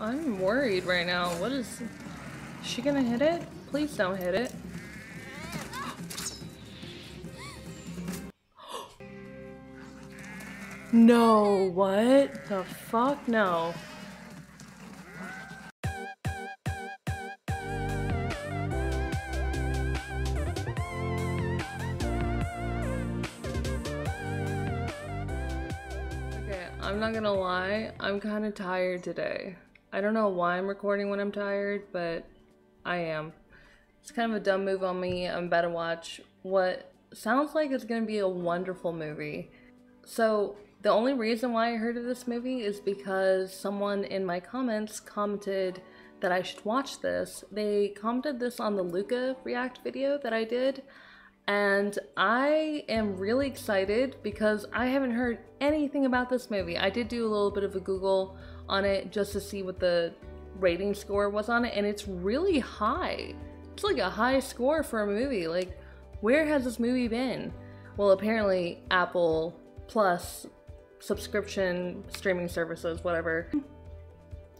I'm worried right now. What is... Is she gonna hit it? Please don't hit it. no, what? The fuck? No. I'm not gonna lie, I'm kind of tired today. I don't know why I'm recording when I'm tired, but I am. It's kind of a dumb move on me. I'm about to watch what sounds like it's gonna be a wonderful movie. So, the only reason why I heard of this movie is because someone in my comments commented that I should watch this. They commented this on the Luca React video that I did, and I am really excited because I haven't heard anything about this movie. I did do a little bit of a Google on it just to see what the rating score was on it, and it's really high. It's like a high score for a movie. Like, where has this movie been? Well, apparently, Apple Plus subscription streaming services, whatever.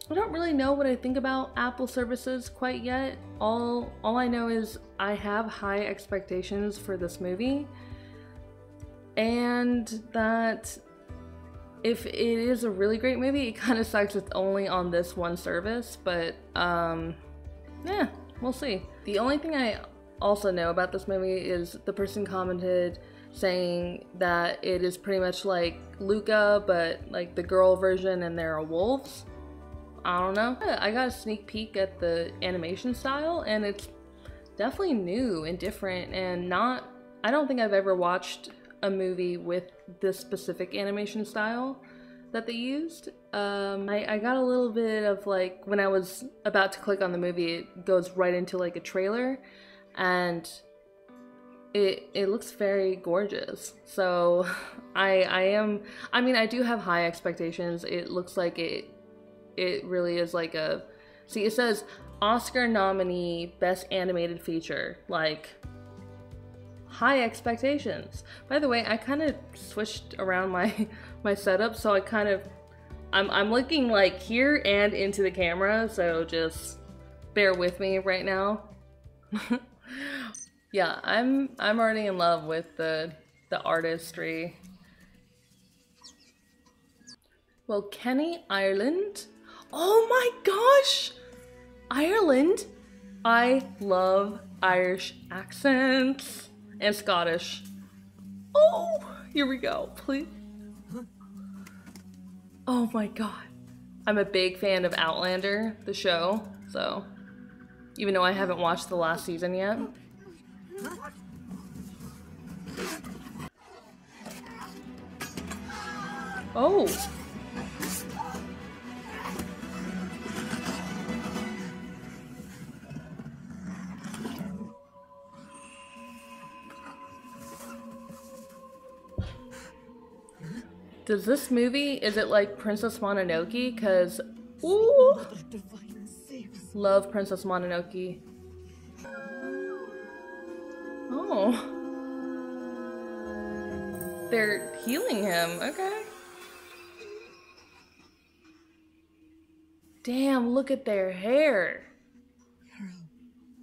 I don't really know what I think about Apple services quite yet. All all I know is I have high expectations for this movie and that if it is a really great movie, it kind of sucks it's only on this one service, but um yeah, we'll see. The only thing I also know about this movie is the person commented saying that it is pretty much like Luca, but like the girl version and there are wolves. I don't know. I got a sneak peek at the animation style and it's definitely new and different and not I don't think I've ever watched a movie with this specific animation style that they used. Um, I, I got a little bit of like when I was about to click on the movie, it goes right into like a trailer and it it looks very gorgeous. So I I am I mean I do have high expectations. It looks like it it really is like a see it says Oscar nominee best animated feature like high expectations. By the way I kind of switched around my my setup so I kind of I'm, I'm looking like here and into the camera so just bear with me right now. Yeah I'm I'm already in love with the the artistry. Kilkenny Ireland? Oh my gosh! Ireland? I love Irish accents and Scottish. Oh, here we go, please. Oh my god. I'm a big fan of Outlander, the show, so even though I haven't watched the last season yet. Oh. Does this movie, is it like Princess Mononoke? Because, ooh, love Princess Mononoke. Oh. They're healing him, okay. Damn, look at their hair.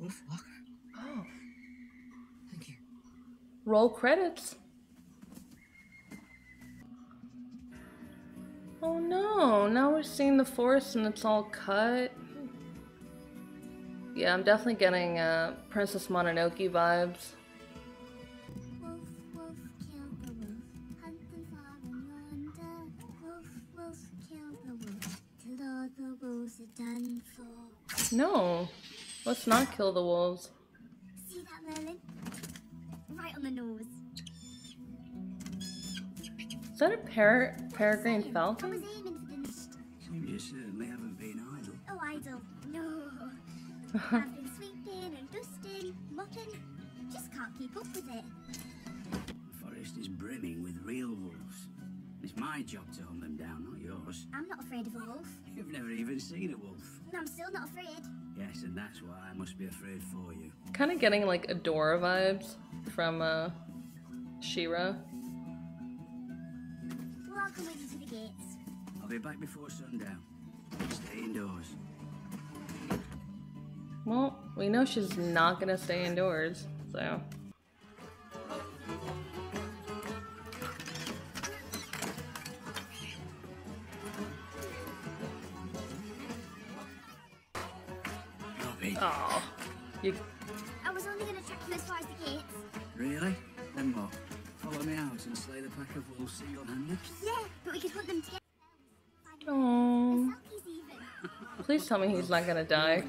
Oh. Thank you. Roll credits. Oh no, now we're seeing the forest and it's all cut. Yeah, I'm definitely getting uh, Princess Mononoke vibes. No, let's not kill the wolves. See that, Merlyn? Right on the nose. Is that a per peregrine falcon? was aiming for the nest. You certainly haven't been idle. Oh, idle. No. I've been sweeping and dusting, mopping. Just can't keep up with it. The forest is brimming with real wolves. It's my job to hunt them down, not yours. I'm not afraid of a wolf. You've never even seen a wolf. And I'm still not afraid. Yes, and that's why I must be afraid for you. Kind of getting like Adora vibes from uh, She-Ra. Well, I'll come with you to the gates. I'll be back before sundown. Stay indoors. Well, we know she's not gonna stay indoors, so. Oh, you. I was only gonna track them as far as the gates. Really? Then what? Follow me out and slay the pack of wolves single-handed? Yeah, but we could hunt them together. Selkies even. please tell me he's not gonna die.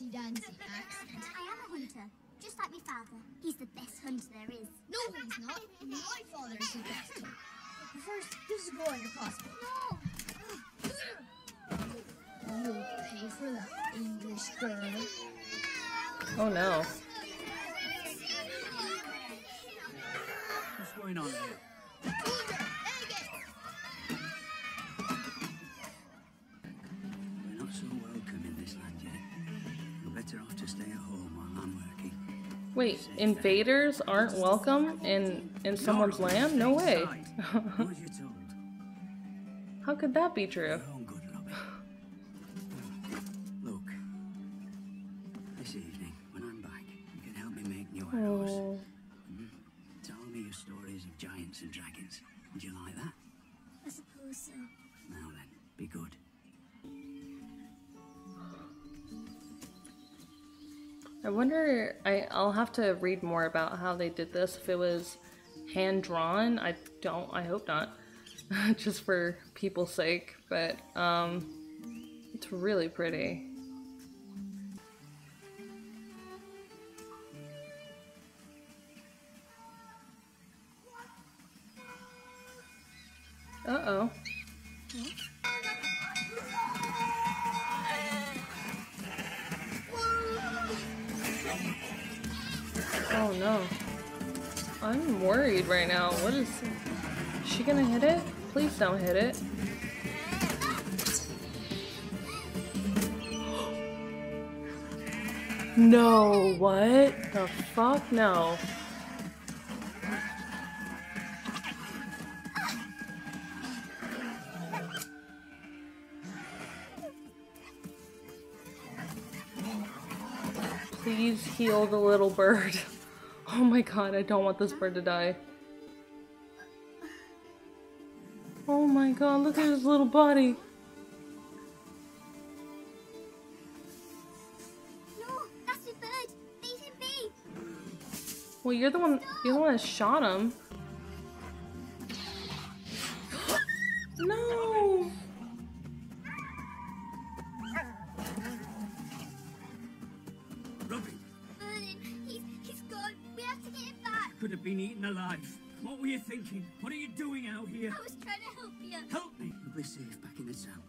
Fancy dancy accent? I am a hunter. Just like my father. He's the best hunter there is. No, he's not. My father is the best. hunter. But First, this is go on your passport. No. You'll pay for that, English girl. Oh no. Invaders aren't welcome in in someone's land? No way. what you told? How could that be true? Your own good, Robbie. Look, this evening, when I'm back, you can help me make new arrows. Oh, hmm? Tell me your stories of giants and dragons. Would you like that? I suppose so. Now then, be good. I wonder. I I'll have to read more about how they did this. If it was hand drawn, I don't. I hope not. Just for people's sake, but um, it's really pretty. No, what? The fuck? No. Please heal the little bird. Oh my god, I don't want this bird to die. Oh my god, look at his little body. Well, you're the one. You're the one that shot him. no. Robbie, Vernon, he's, he's gone. We have to get him back. could have been eaten alive. What were you thinking? What are you doing out here? I was trying to help you. Help me! You'll be safe back in the town.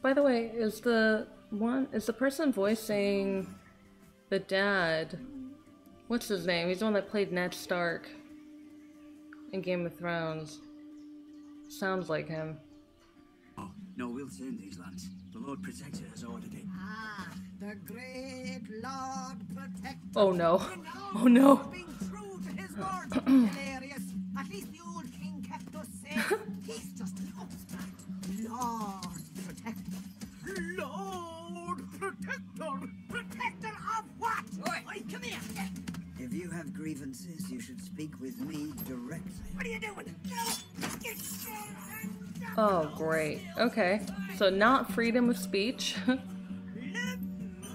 By the way, is the one is the person voicing the dad? What's his name? He's the one that played Ned Stark in Game of Thrones. Sounds like him. Oh, no, we'll turn these lands. The Lord Protector has ordered it. Ah, the great Lord Protector. Oh no. Oh no. Being true to his word, Hilarious. At least the old king kept us safe. He's just an upstart. Lord Protector. Lord Protector. Protector of what? Oi, oi, come here. If you have grievances, you should speak with me directly. What are you doing? Oh great. Okay. So not freedom of speech. Let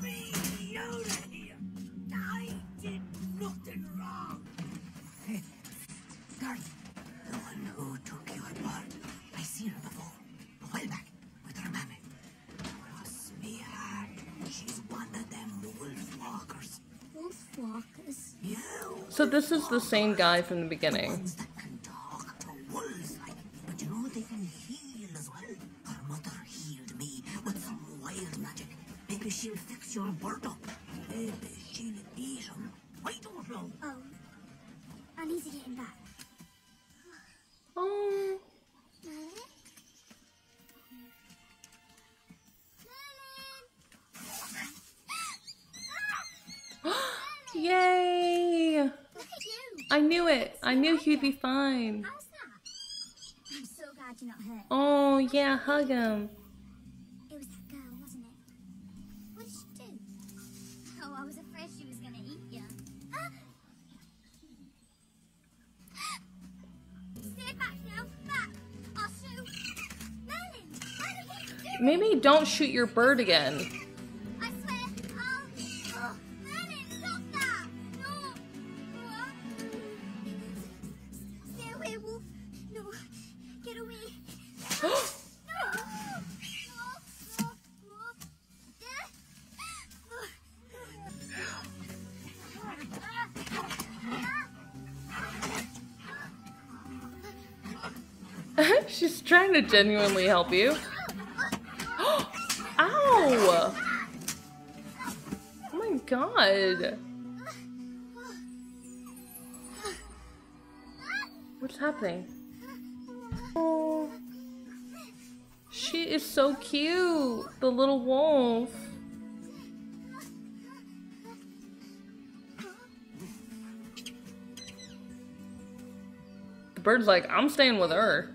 me out of here. I did nothing wrong. Guard, the one who took your part. I seen her before, so this is the same guy from the beginning. It. I knew he'd be fine. I'm so glad you're not hurt. Oh, yeah, hug him. It was that girl, wasn't it? What did she do? Oh, I was afraid she was gonna eat you. Stay back now. Back. I'll shoot. Merlyn, Merlyn, what are you doing? Maybe don't shoot your bird again. She's trying to genuinely help you. Ow! Oh my god. What's happening? Oh. She is so cute. The little wolf. The bird's like, I'm staying with her.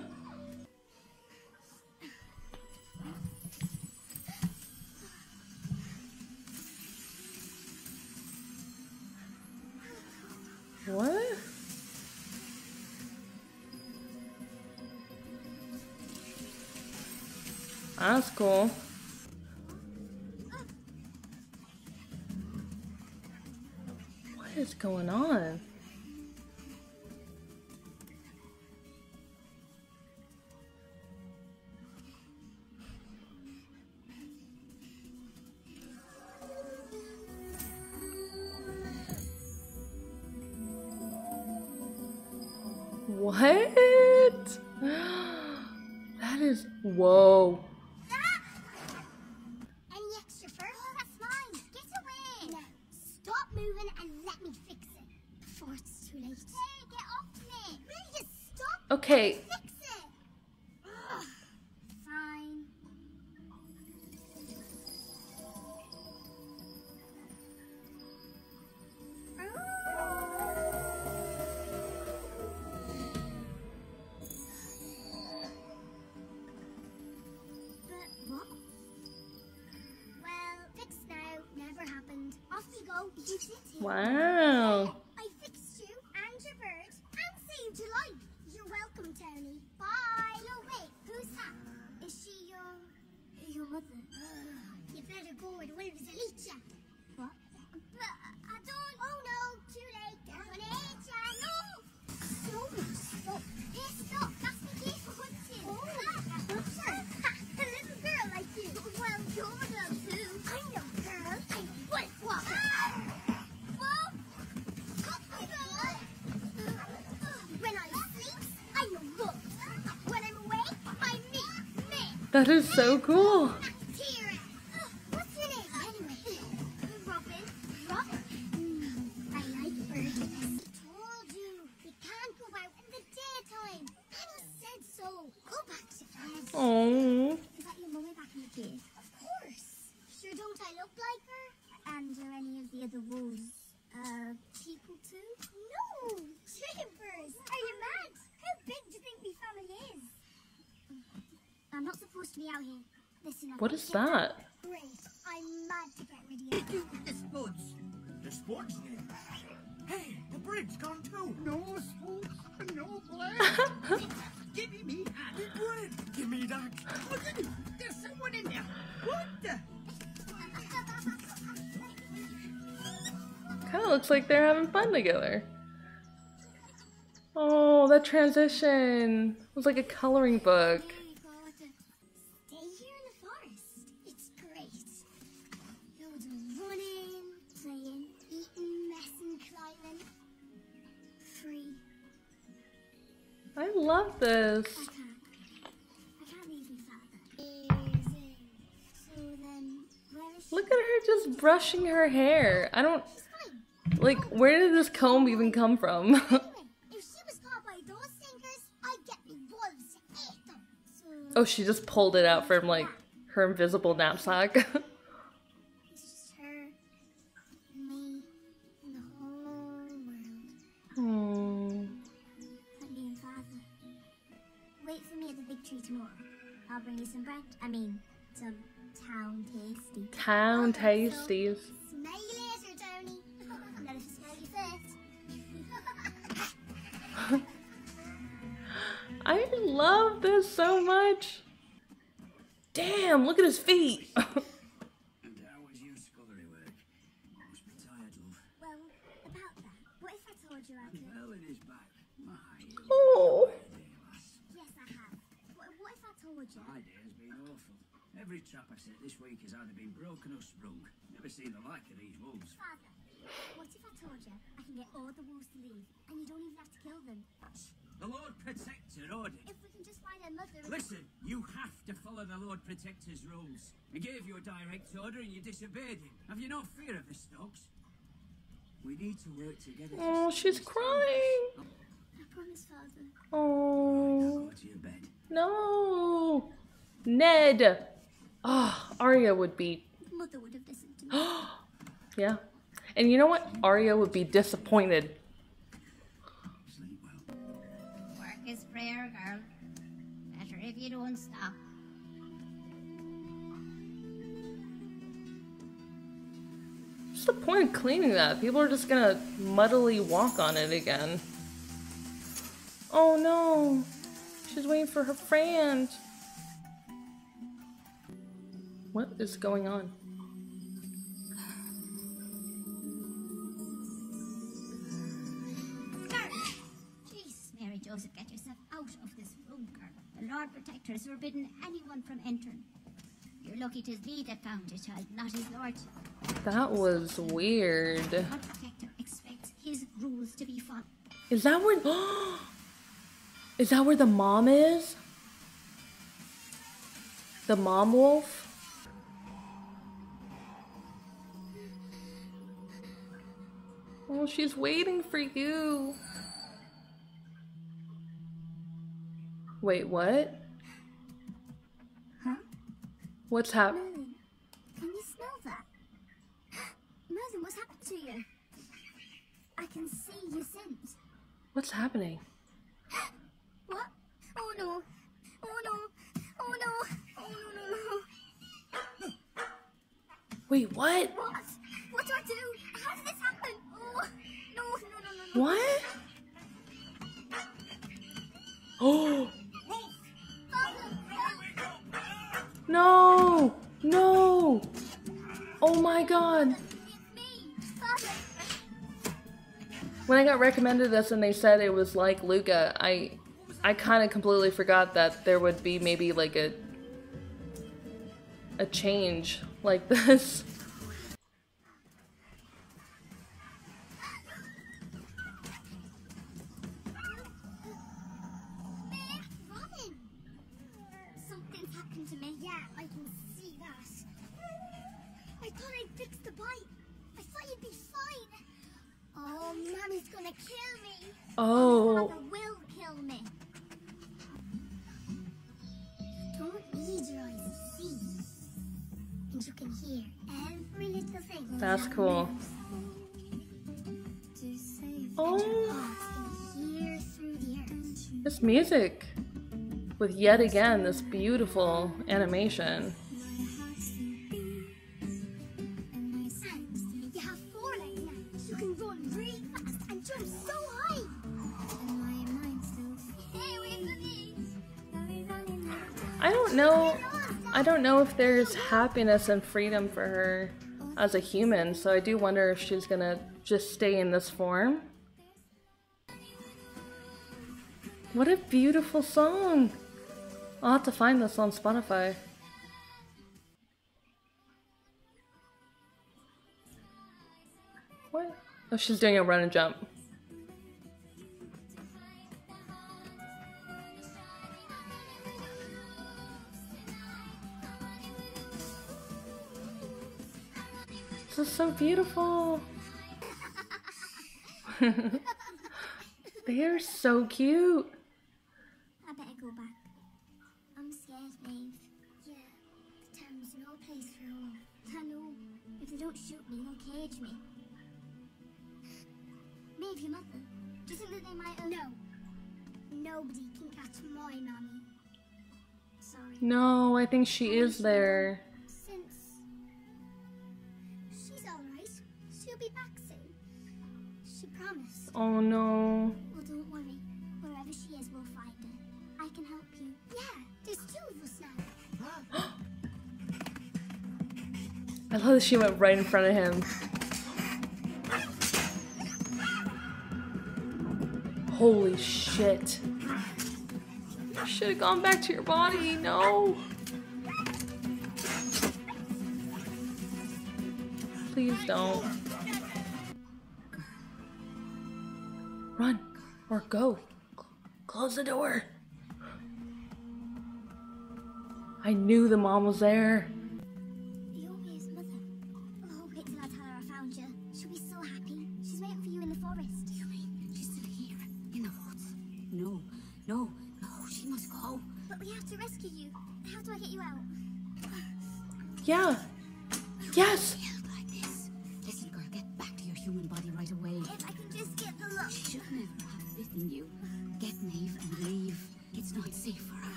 What? That is whoa. Any Go so cool. Oh. Is that your mummy back in the cave? Of course. Sure don't I look like her? And are any of the other wolves, uh, people too? No! Chambers! Are you mad? How big do you think my family is? I'm not supposed to be out here. Listen, I've What got is to get that? Great. I'm mad to get rid of you. The sports. The sports game. Hey, the bread's gone too. No sports, no play. Give me me added bread. Give me that. Look at it. There's someone in there. What the? Kind of looks like they're having fun together. Oh, that transition it was like a coloring book. Where is this. Look at her just brushing her hair. I don't. Like, where did this comb even come from? Oh, she just pulled it out from like her invisible knapsack. tree tomorrow. I'll bring you some bread. I mean, some town tasty. Town tasties. Smell you later, Tony. I'm gonna smell you first. I love this so much. Damn, look at his feet. And Every trap I set this week has either been broken or sprung. Never seen the like of these wolves. Father, what if I told you I can get all the wolves to leave and you don't even have to kill them? The Lord Protector ordered. If we can just find their mother. Listen, you have to follow the Lord Protector's rules. He gave you a direct order and you disobeyed him. Have you no fear of the Stokes? We need to work together. Oh, stop she's this crying. I promise, Father. Oh. Go to your bed. No. Ned. Oh, Arya would be. Mother would have listened to me. Yeah. And you know what? Arya would be disappointed. Sleep well. Work is prayer, girl. Better if you don't stop. What's the point of cleaning that? People are just gonna muddily walk on it again. Oh no. She's waiting for her friend. What is going on? Jeez, Mary Joseph, get yourself out of this room, girl. The Lord Protector has forbidden anyone from entering. You're lucky 'tis me that found you, child, not his lord. That was weird. The Lord Protector expects his rules to be followed. Is that where Is that where the mom is? The mom wolf? She's waiting for you. Wait, what? Huh? What's happening? Can you smell that? What's happened to you? I can see your scent. What's happening? What? Oh no. Oh no. Oh no. Oh no, no, no. Wait? What? What do I do? How did this happen? Oh, no, no, no, no, no. What? Oh, no! No! Oh my god. When I got recommended this and they said it was like Luca, I I kind of completely forgot that there would be maybe like a a change like this. With yet again this beautiful animation. I don't know I don't know if there's happiness and freedom for her as a human, so I do wonder if she's gonna just stay in this form. What a beautiful song! I'll have to find this on Spotify. What? Oh, she's doing a run and jump. This is so beautiful. they are so cute. I better go back. I'm scared, Mebh. Yeah, the town's no place for a wolf. I know. If they don't shoot me, they'll cage me. Mebh, your mother. Do you think that they might have... No. Nobody can catch my mommy. Sorry. No, I think she is there. Since... She's alright. She'll be back soon. She promised. Oh no. Well, don't worry. Wherever she is, we'll find her. I can help you. Yeah, there's two of us now. I love that she went right in front of him. Holy shit. You should have gone back to your body. No. Please don't. Run or go. Close the door. I knew the mom was there. Leomia's mother. Oh, wait till I tell her I found you. She'll be so happy. She's waiting for you in the forest. Do You mean she's still here in the woods? No, no, no. She must go. But we have to rescue you. How do I get you out? Yeah.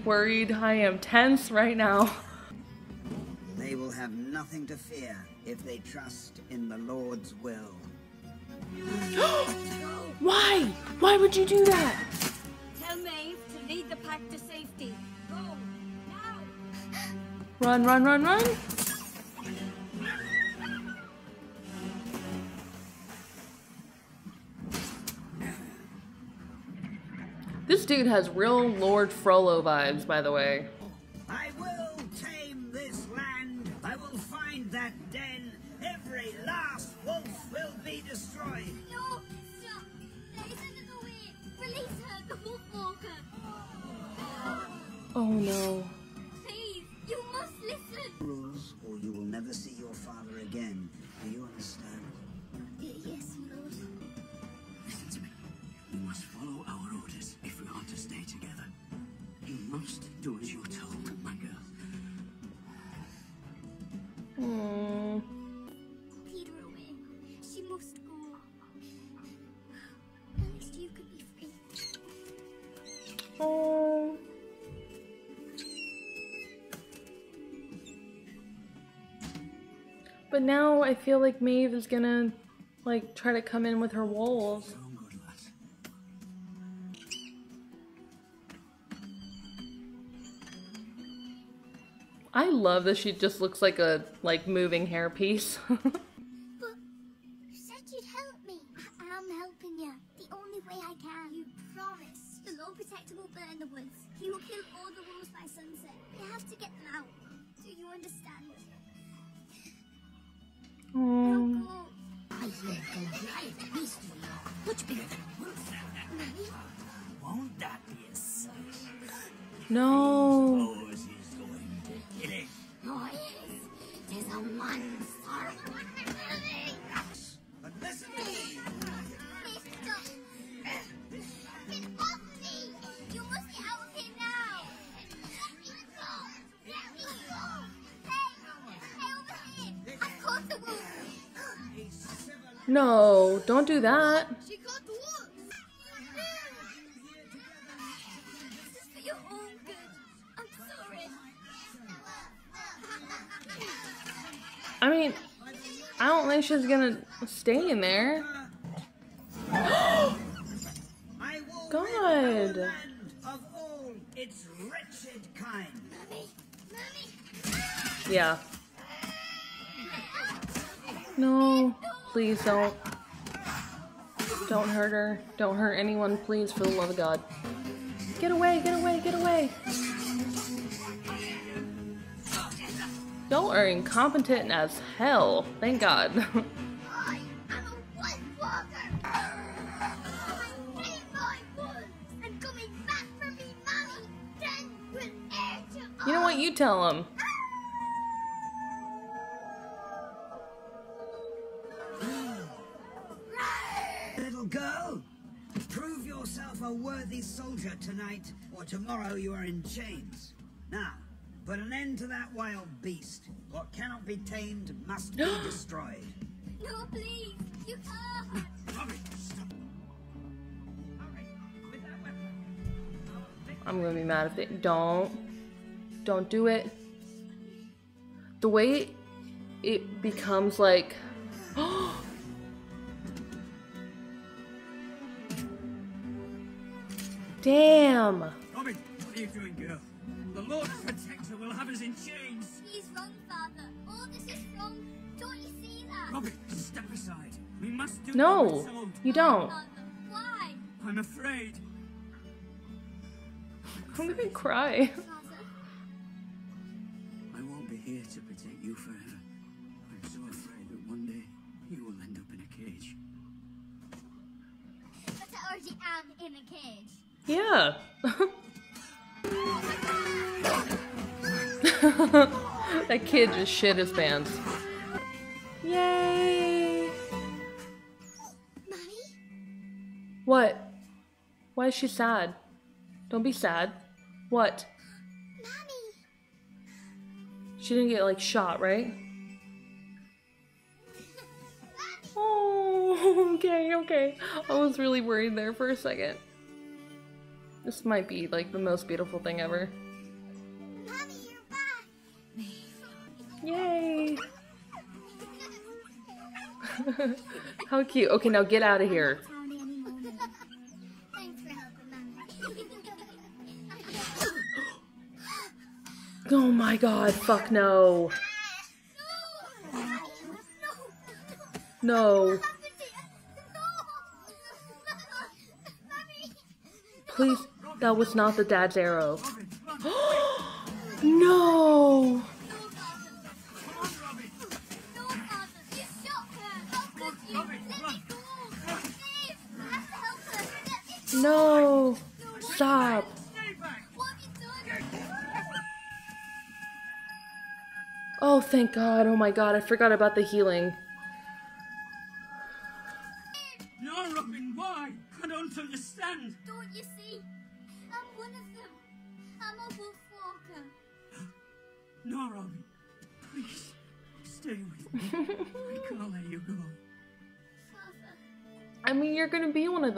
Getting worried. I am tense right now. They will have nothing to fear if they trust in the Lord's will. Why? Why would you do that? Tell Mebh to lead the pack to safety. Go, now! Run, run, run, run. Dude has real Lord Frollo vibes, by the way. I will tame this land. I will find that den. Every last wolf will be destroyed. No! Stop! There is another way! Release her, the wolf walker! Oh no. But now I feel like Mebh is gonna, like, try to come in with her wolves. I love that she just looks like a, like, moving hairpiece. good. I'm sorry. I mean, I don't think she's gonna stay in there. God. rid the land of all its wretched kind. Yeah. No, please don't. Don't hurt her. Don't hurt anyone, please, for the love of God. Get away, get away, get away. Y'all are incompetent as hell. Thank God. You know what? You tell him. A soldier tonight, or tomorrow you are in chains. Now, put an end to that wild beast. What cannot be tamed must be destroyed. No, please. You can't. Stop. Hurry, with. I'm gonna be mad if they don't. Don't do it. The way it becomes like. Damn! Robyn, what are you doing, girl? The Lord Protector will have us in chains. He's wrong, Father. All this is wrong. Don't you see that? Robyn, step aside. We must do No, what we're told. you don't. Why? I'm afraid. I'm gonna cry. I won't be here to protect you forever. I'm so afraid that one day you will end up in a cage. but I already am in a cage. Yeah. that kid just shit his pants. Yay! Mommy? What? Why is she sad? Don't be sad. What? Mommy! She didn't get like shot, right? Oh, okay, okay. I was really worried there for a second. This might be like the most beautiful thing ever. Mommy! Yay! How cute. Okay, now get out of here. Tony anymore. Thanks for helping, Mommy. Oh my god, fuck no. No. Please, that was not the dad's arrow. no! No! Stop! Oh, thank god. Oh my god, I forgot about the healing.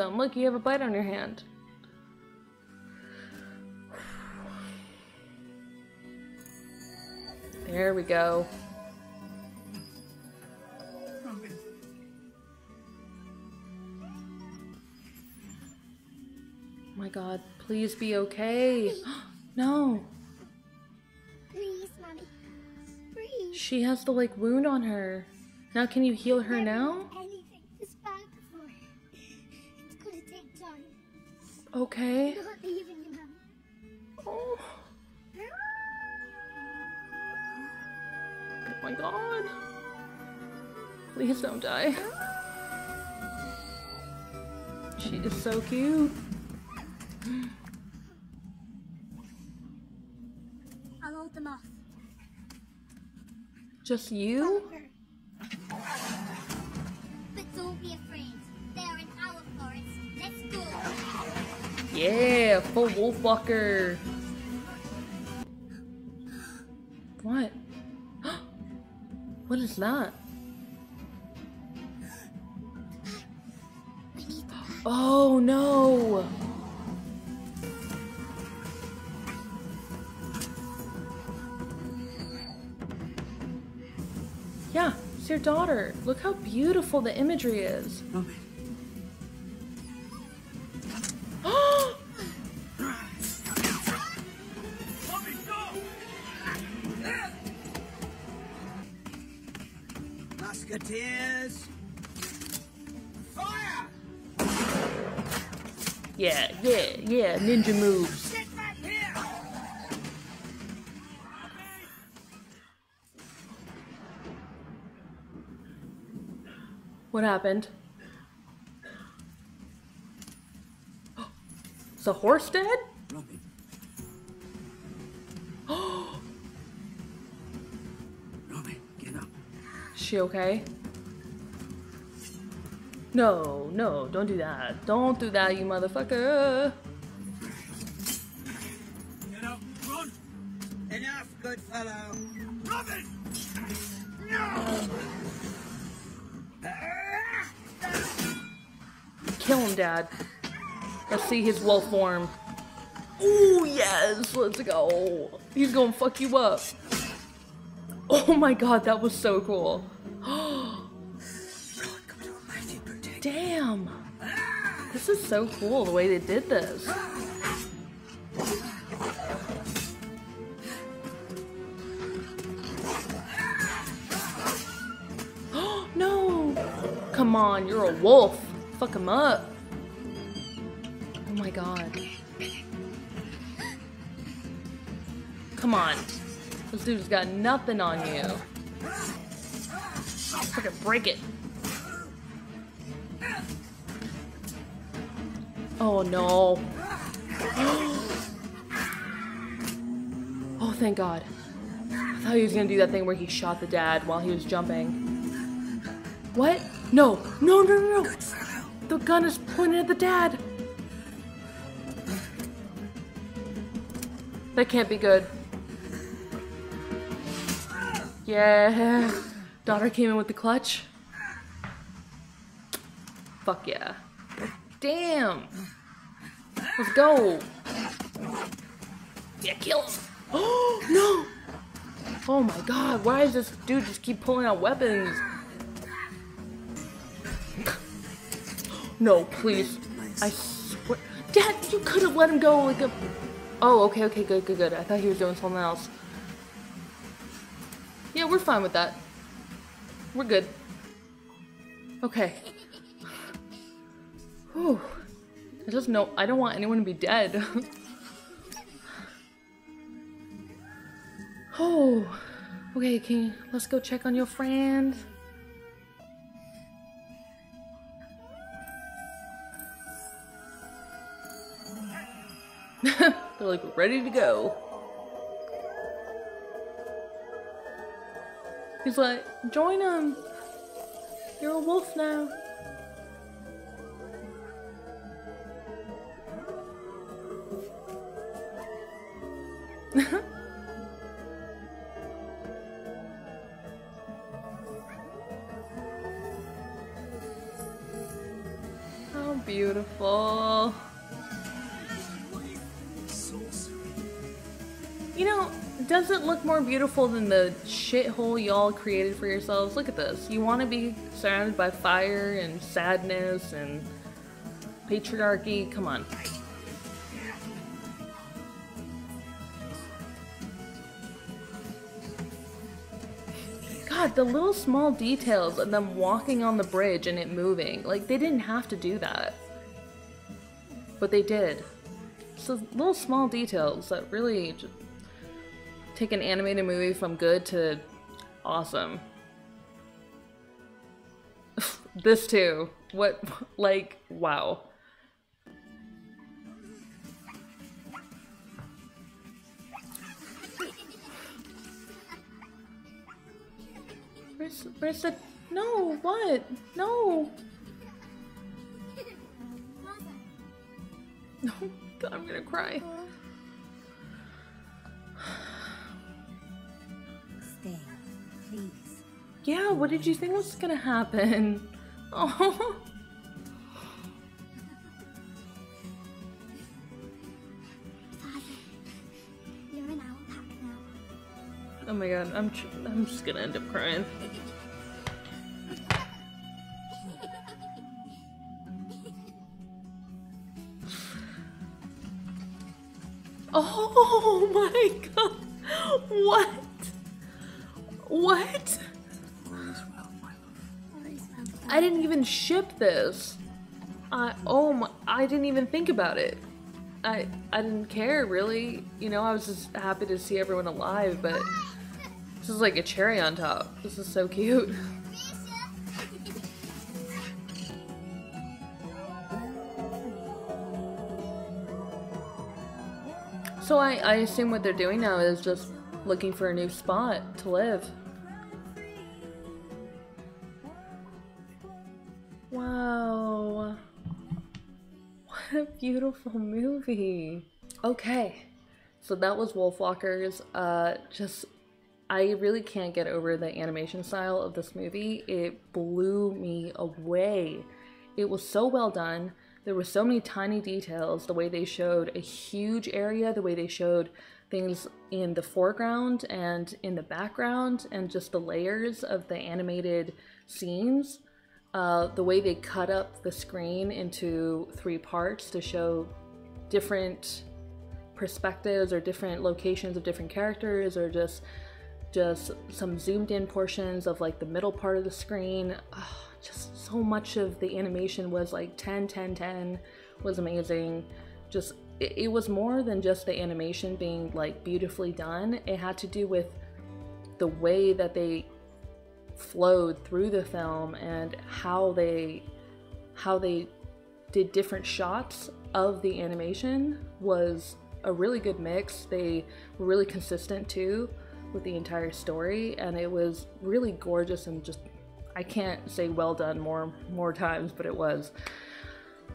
Them. Look, you have a bite on your hand. There we go. My god, please be okay. no, Please, Mommy. Please. she has the like wound on her. Now, can you heal her now? Okay. Not leaving you, Mommy. Oh. Oh my god. Please don't die. She is so cute. I'll hold them off. Just you? But don't be afraid. They're Yeah, full wolf walker. What? what is that? Oh no! Yeah, it's your daughter. Look how beautiful the imagery is. Oh, Robyn, happened. Is the horse dead? Oh. She okay? No, no, don't do that. Don't do that, you motherfucker. Enough good fellow. Robyn! No! Kill him, Dad. Let's see his wolf form. Ooh, yes, let's go. He's gonna fuck you up. Oh my god, that was so cool. Damn. This is so cool the way they did this. no! Come on, you're a wolf. Fuck him up. Oh my god. Come on. This dude's got nothing on you. Fucking break it. Oh no. Oh, thank God. I thought he was gonna do that thing where he shot the dad while he was jumping. What? No. No, no, no, no. The gun is pointed at the dad. That can't be good. Yeah. Daughter came in with the clutch. Fuck yeah. Damn. Let's go. Yeah, kill him. Oh, no. Oh my god, why does this dude just keep pulling out weapons? No, please. I swear. Dad, you could have let him go like a. Oh, okay, okay, good, good, good. I thought he was doing something else. Yeah, we're fine with that. We're good. Okay. Whew. I just know I don't want anyone to be dead. oh. Okay, you, let's go check on your friend. They're like ready to go. He's like, join them. You're a wolf now. How beautiful. You know, does it look more beautiful than the shithole y'all created for yourselves? Look at this. You want to be surrounded by fire and sadness and patriarchy? Come on. God, the little small details of them walking on the bridge and it moving. Like, they didn't have to do that. But they did. So, little small details that really just take an animated movie from good to awesome. this too. What, like, wow. Where's, where's the, no, what? No. No, I'm gonna cry. Yeah, what did you think was gonna happen? Oh. You're an owl pack now. Oh my god, I'm tr- I'm just gonna end up crying. Oh my god. What? What? I didn't even ship this. I oh my I didn't even think about it. I I didn't care really. You know, I was just happy to see everyone alive, but this is like a cherry on top. This is so cute. So I, I assume what they're doing now is just looking for a new spot to live. Beautiful movie. Okay, so that was Wolfwalkers. Uh, just I really can't get over the animation style of this movie. It blew me away. It was so well done. There were so many tiny details. The way they showed a huge area, the way they showed things in the foreground and in the background, and just the layers of the animated scenes. Uh, the way they cut up the screen into three parts to show different perspectives or different locations of different characters or just just some zoomed in portions of like the middle part of the screen. Oh, just so much of the animation was like 10 10 10 was amazing. Just it, it was more than just the animation being like beautifully done. It had to do with the way that they flowed through the film and how they how they did different shots of the animation was a really good mix. They were really consistent too with the entire story and it was really gorgeous and just I can't say well done more more times, but it was.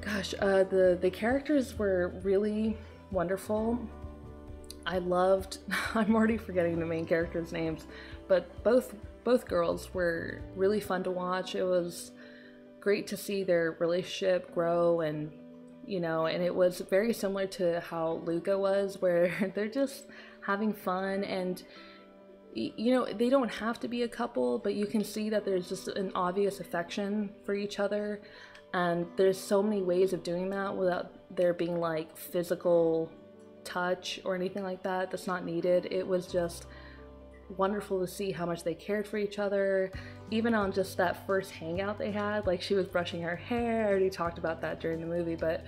Gosh, uh, the the characters were really wonderful. I loved. I'm already forgetting the main characters' names, but both both girls were really fun to watch. It was great to see their relationship grow and you know, and it was very similar to how Luca was, where they're just having fun and you know, they don't have to be a couple, but you can see that there's just an obvious affection for each other. And there's so many ways of doing that without there being like physical touch or anything like that that's not needed. It was just wonderful to see how much they cared for each other. Even on just that first hangout they had, like she was brushing her hair. I already talked about that during the movie, but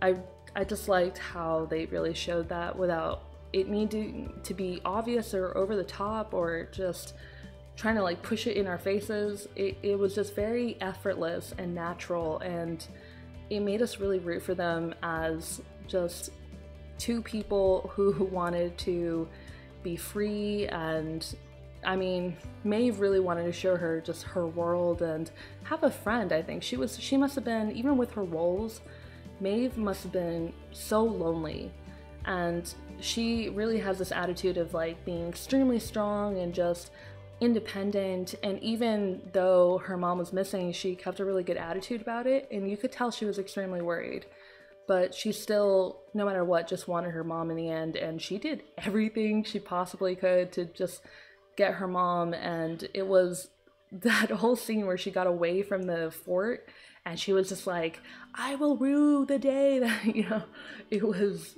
I I just liked how they really showed that without it needing to be obvious or over the top or just trying to like push it in our faces. It, it was just very effortless and natural and it made us really root for them as just two people who wanted to be free and I mean, Mebh really wanted to show her just her world and have a friend, I think. She was she must have been even with her roles, Mebh must have been so lonely. And she really has this attitude of like being extremely strong and just independent and even though her mom was missing, she kept a really good attitude about it and you could tell she was extremely worried but she still, no matter what, just wanted her mom in the end, and she did everything she possibly could to just get her mom. And it was that whole scene where she got away from the fort and she was just like, I will rue the day that, you know, it was,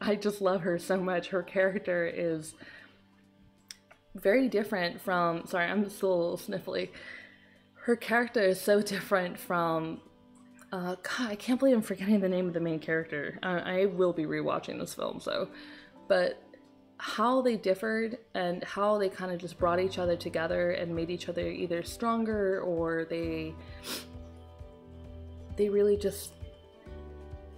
I just love her so much. Her character is very different from, sorry, I'm still a little sniffly. Her character is so different from uh, God, I can't believe I'm forgetting the name of the main character. I will be rewatching this film, so. But how they differed and how they kind of just brought each other together and made each other either stronger or they. They really just.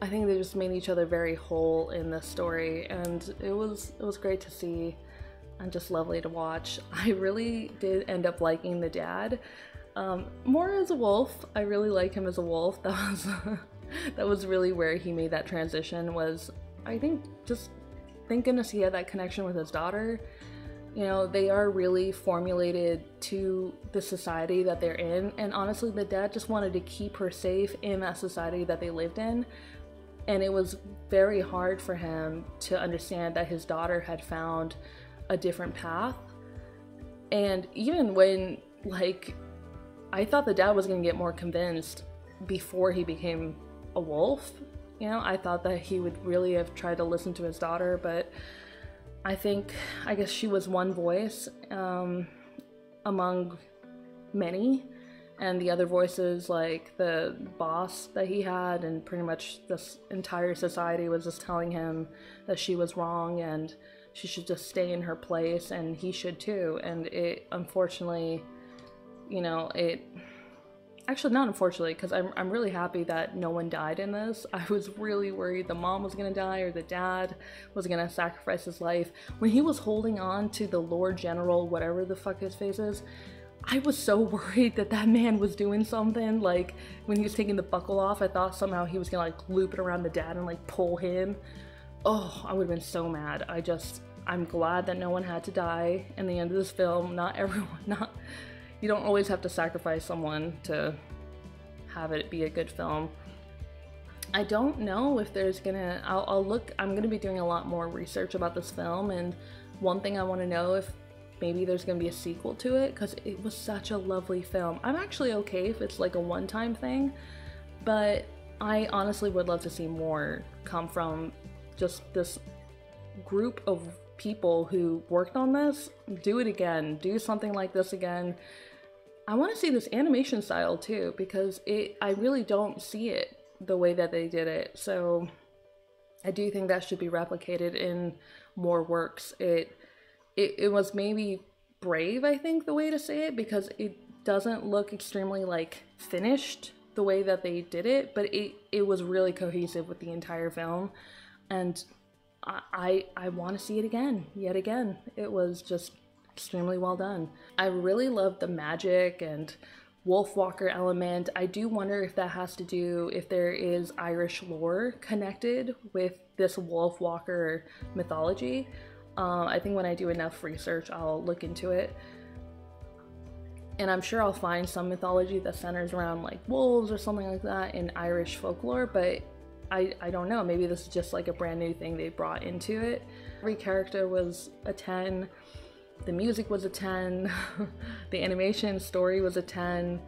I think they just made each other very whole in this story, and it was it was great to see and just lovely to watch. I really did end up liking the dad. Um, more as a wolf. I really like him as a wolf. That was that was really where he made that transition. Was I think just thank goodness he had that connection with his daughter. You know, they are really formulated to the society that they're in, and honestly, the dad just wanted to keep her safe in that society that they lived in. And it was very hard for him to understand that his daughter had found a different path. And even when, like, I thought the dad was going to get more convinced before he became a wolf. You know, I thought that he would really have tried to listen to his daughter, but I think, I guess she was one voice um, among many. And the other voices, like the boss that he had, and pretty much this entire society was just telling him that she was wrong and she should just stay in her place, and he should too. And it unfortunately you know, it actually not unfortunately because I'm, I'm really happy that no one died in this i was really worried the mom was gonna die or the dad was gonna sacrifice his life when he was holding on to the lord general whatever the fuck his face is I was so worried that that man was doing something. Like when he was taking the buckle off, I thought somehow he was gonna like loop it around the dad and like pull him. Oh, I would have been so mad. I just, I'm glad that no one had to die in the end of this film. Not everyone, not, you don't always have to sacrifice someone to have it be a good film. I don't know if there's gonna, I'll, I'll look, I'm gonna be doing a lot more research about this film and one thing I wanna know if maybe there's gonna be a sequel to it because it was such a lovely film. I'm actually okay if it's like a one-time thing, but I honestly would love to see more come from just this group of people who worked on this. Do it again, do something like this again. I want to see this animation style too because it I really don't see it the way that they did it. So I do think that should be replicated in more works. It it, it was maybe brave, I think, the way to say it, because it doesn't look extremely like finished the way that they did it, but it, it was really cohesive with the entire film. And I I, I want to see it again, yet again. It was just extremely well done. I really love the magic and Wolfwalker element. I do wonder if that has to do if there is Irish lore connected with this Wolfwalker mythology. Uh, I think when I do enough research, I'll look into it. And I'm sure I'll find some mythology that centers around like wolves or something like that in Irish folklore, but I, I don't know. Maybe this is just like a brand new thing they brought into it. Every character was a 10 the music was a 10 the animation story was a 10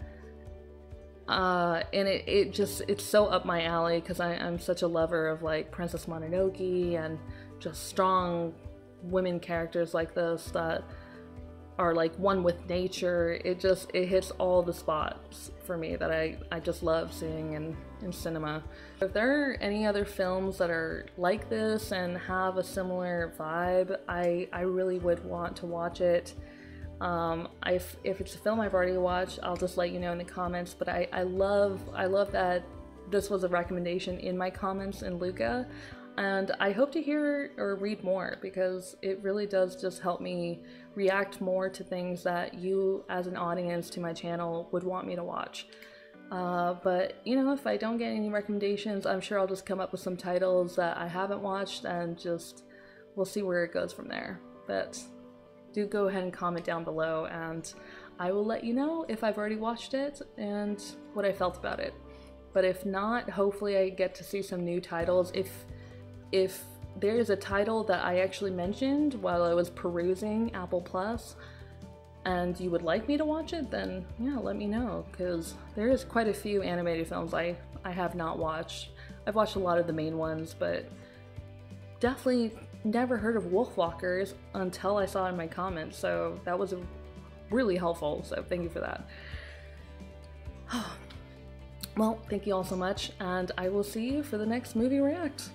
uh, and it, it just it's so up my alley because i'm such a lover of like princess mononoke and just strong women characters like this that are like one with nature. It just it hits all the spots for me that i i just love seeing in in cinema if there are any other films that are like this and have a similar vibe i i really would want to watch it um I, if it's a film i've already watched i'll just let you know in the comments but i i love i love that this was a recommendation in my comments in Luca and I hope to hear or read more because it really does just help me react more to things that you as an audience to my channel would want me to watch. Uh, but you know, if I don't get any recommendations, I'm sure I'll just come up with some titles that I haven't watched and just we'll see where it goes from there. But do go ahead and comment down below and I will let you know if I've already watched it and what I felt about it. But if not, hopefully I get to see some new titles. If if there is a title that I actually mentioned while I was perusing Apple Plus and you would like me to watch it, then yeah, let me know because there is quite a few animated films I, I have not watched. I've watched a lot of the main ones, but definitely never heard of Wolfwalkers until I saw in my comments, so that was really helpful, so thank you for that. well, thank you all so much, and I will see you for the next movie react.